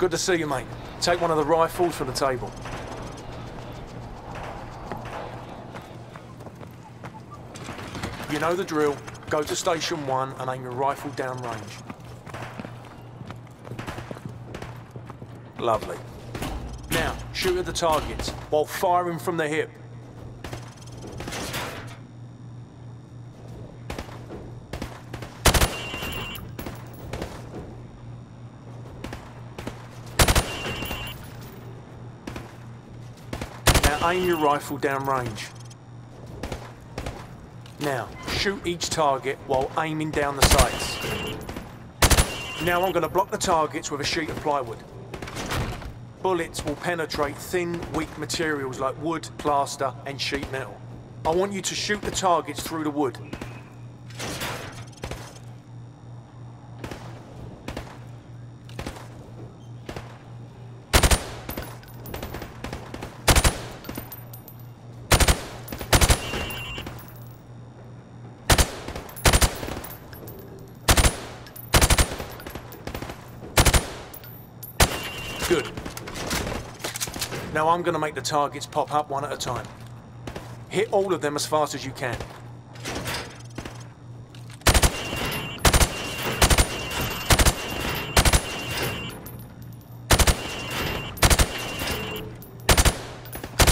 Good to see you, mate. Take one of the rifles from the table. You know the drill. Go to station one and aim your rifle downrange. Lovely. Now, shoot at the targets while firing from the hip. Aim your rifle downrange. Now, shoot each target while aiming down the sights. Now I'm going to block the targets with a sheet of plywood. Bullets will penetrate thin, weak materials like wood, plaster, and sheet metal. I want you to shoot the targets through the wood. Now I'm going to make the targets pop up one at a time. Hit all of them as fast as you can.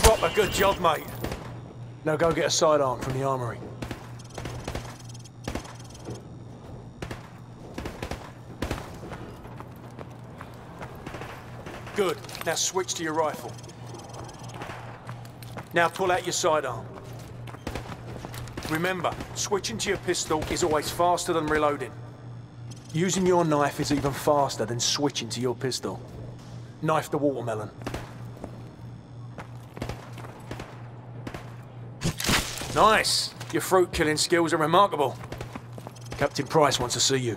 Proper good job, mate. Now go get a sidearm from the armory. Good. Now switch to your rifle. Now pull out your sidearm. Remember, switching to your pistol is always faster than reloading. Using your knife is even faster than switching to your pistol. Knife the watermelon. Nice! Your fruit killing skills are remarkable. Captain Price wants to see you.